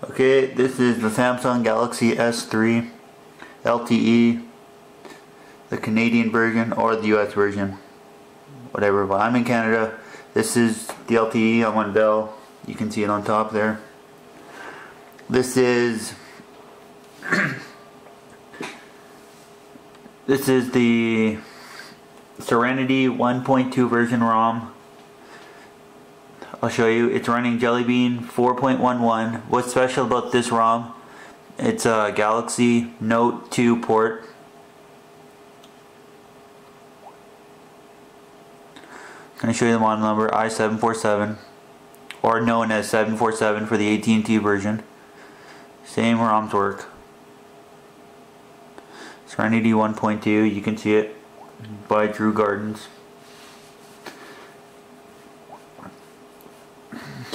Okay, this is the Samsung Galaxy S3 LTE, the Canadian version or the US version, whatever, but I'm in Canada. This is the LTE, on Bell, you can see it on top there. This is this is the Serenity 1.2 version ROM I'll show you. It's running Jelly Bean 4.11. What's special about this ROM? It's a Galaxy Note 2 port. I'm going to show you the model number i747 or known as 747 for the AT&T version. Same ROMs work. Serenity 1.2, you can see it by Drew Garen's.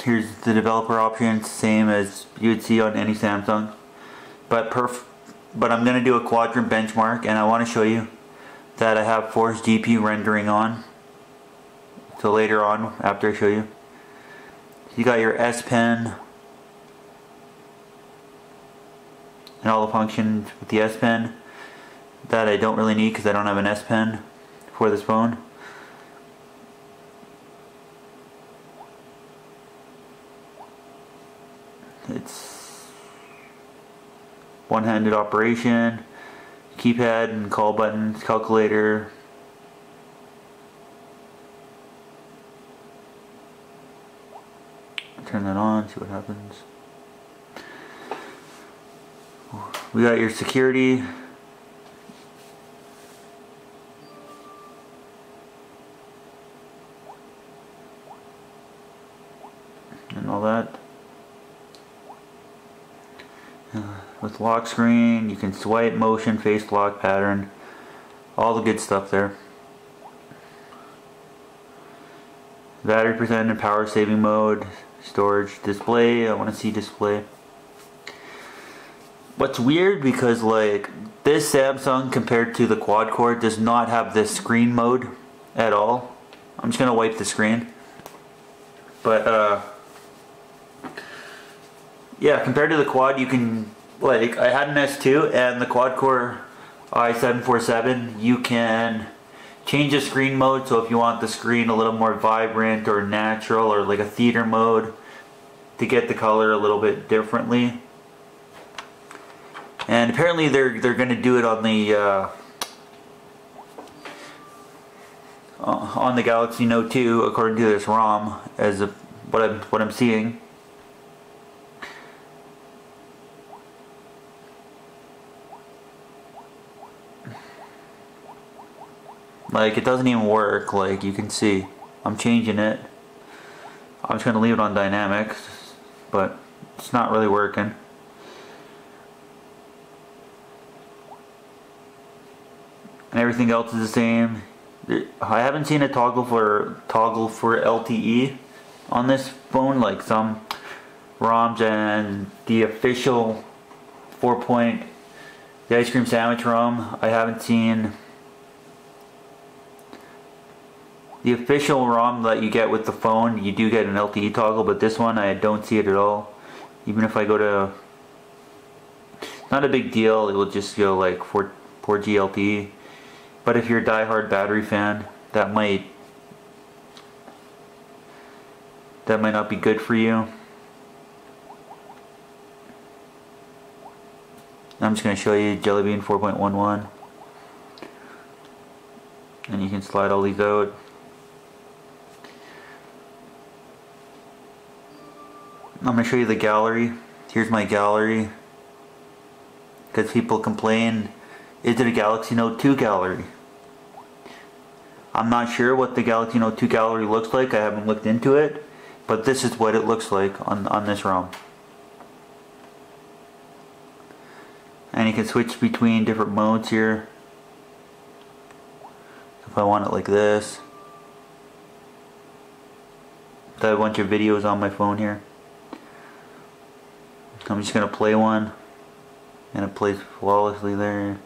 Here's the developer options, same as you would see on any Samsung. But perf but I'm going to do a quadrant benchmark and I want to show you that I have Force GPU rendering on. So later on, after I show you. You got your S Pen and all the functions with the S Pen that I don't really need because I don't have an S Pen for this phone. It's one-handed operation, keypad and call buttons, calculator. Turn that on, see what happens. We got your security. And all that. With lock screen, you can swipe, motion, face lock pattern, all the good stuff there. Battery percent and power saving mode, storage, display, I want to see display. What's weird because like this Samsung compared to the quad core does not have this screen mode at all. I'm just gonna wipe the screen. But uh yeah, compared to the quad, you can like I had an S2 and the quad core i747. You can change the screen mode. So if you want the screen a little more vibrant or natural or like a theater mode to get the color a little bit differently. And apparently they're they're going to do it on the uh, on the Galaxy Note 2 according to this ROM as a, what I'm what I'm seeing. Like it doesn't even work like you can see. I'm changing it. I'm just to leave it on dynamic but it's not really working. And everything else is the same. I haven't seen a toggle for toggle for LTE on this phone like some ROMs and the official 4 point the ice cream sandwich ROM I haven't seen The official ROM that you get with the phone, you do get an LTE toggle, but this one I don't see it at all. Even if I go to, not a big deal, it will just go like 4, 4G LTE. But if you're a die-hard battery fan, that might, that might not be good for you. I'm just going to show you Jelly Bean 4.11 and you can slide all these out I'm going to show you the gallery. Here's my gallery. Because people complain, is it a Galaxy Note 2 gallery? I'm not sure what the Galaxy Note 2 gallery looks like. I haven't looked into it. But this is what it looks like on, on this ROM. And you can switch between different modes here. If I want it like this. I have a bunch of videos on my phone here. I'm just going to play one. And it plays flawlessly there.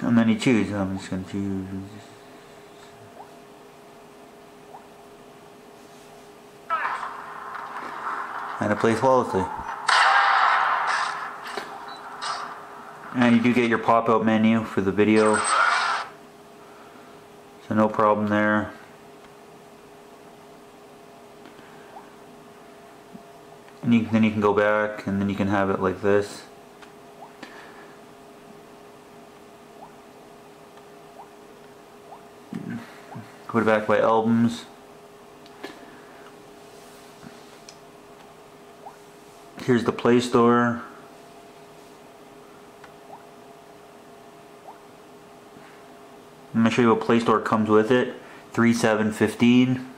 And then you choose. I'm just going to choose. And it plays flawlessly. And you do get your pop-out menu for the video. So no problem there. And you, then you can go back and then you can have it like this. Put it back by albums. Here's the Play Store. I'm going to show you what Play Store comes with it. 3715.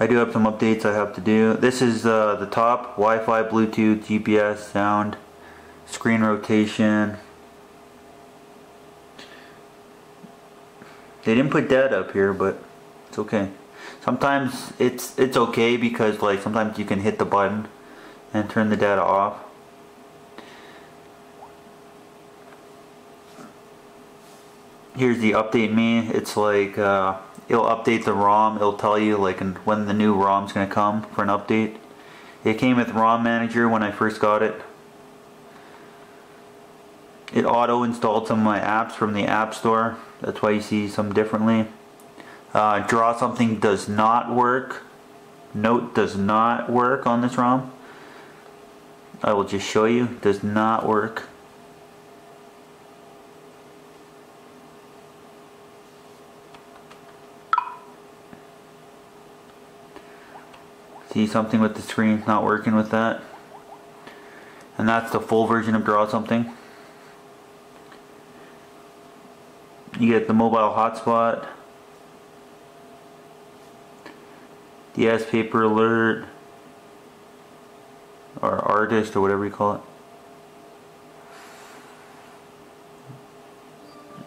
I do have some updates I have to do. This is uh, the top Wi-Fi, Bluetooth, GPS, sound, screen rotation. They didn't put that up here, but it's okay. Sometimes it's it's okay because like sometimes you can hit the button and turn the data off. Here's the update me. It's like uh, it'll update the ROM. It'll tell you like when the new ROM's gonna come for an update. It came with ROM Manager when I first got it. It auto installed some of my apps from the App Store. That's why you see some differently. Uh, draw something does not work. Note does not work on this ROM. I will just show you. Does not work. See something with the screen not working with that. And that's the full version of Draw Something. You get the mobile hotspot. The paper alert. Or artist or whatever you call it.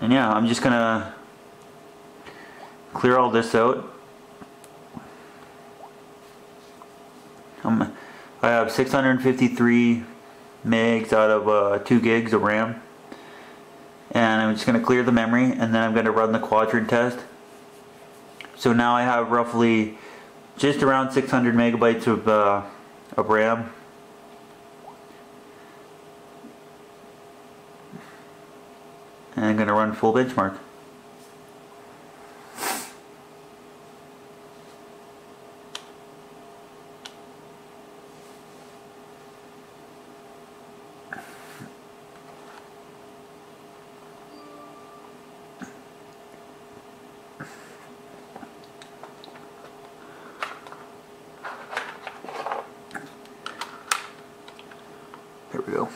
And yeah, I'm just gonna clear all this out Um, I have 653 megs out of uh, 2 gigs of RAM. And I'm just going to clear the memory and then I'm going to run the quadrant test. So now I have roughly just around 600 megabytes of, uh, of RAM. And I'm going to run full benchmark. Go.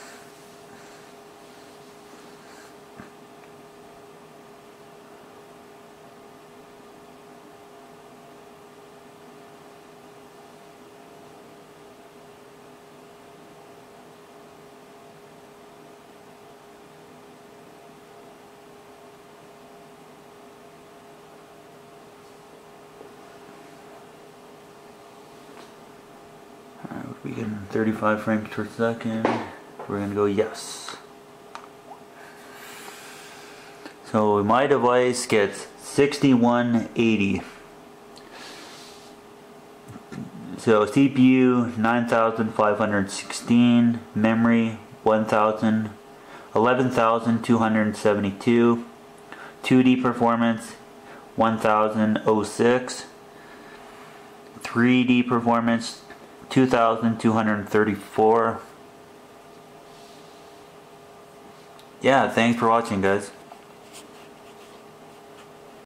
we get 35 frames per second. We're gonna go yes. So my device gets 6180. So CPU 9516, memory 1000, 11272, 2D performance 1006, 3D performance 2234. Yeah, thanks for watching guys.